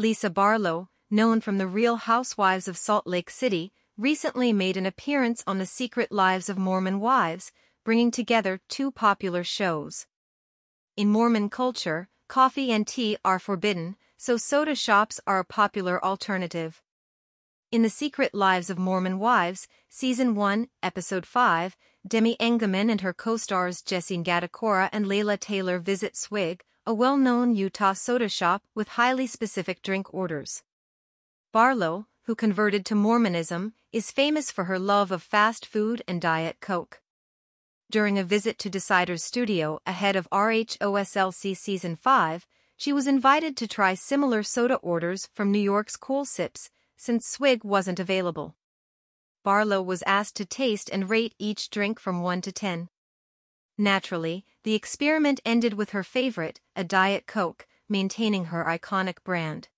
Lisa Barlow, known from The Real Housewives of Salt Lake City, recently made an appearance on The Secret Lives of Mormon Wives, bringing together two popular shows. In Mormon culture, coffee and tea are forbidden, so soda shops are a popular alternative. In The Secret Lives of Mormon Wives, Season 1, Episode 5, Demi Engemann and her co-stars Jessi Ngatikaura and Layla Taylor visit Swig, a well-known Utah soda shop with highly specific drink orders. Barlow, who converted to Mormonism, is famous for her love of fast food and Diet Coke. During a visit to Decider's studio ahead of RHOSLC Season 5, she was invited to try similar soda orders from New York's Cool Sips, since Swig wasn't available. Barlow was asked to taste and rate each drink from 1 to 10. Naturally, the experiment ended with her favorite, a Diet Coke, maintaining her iconic brand.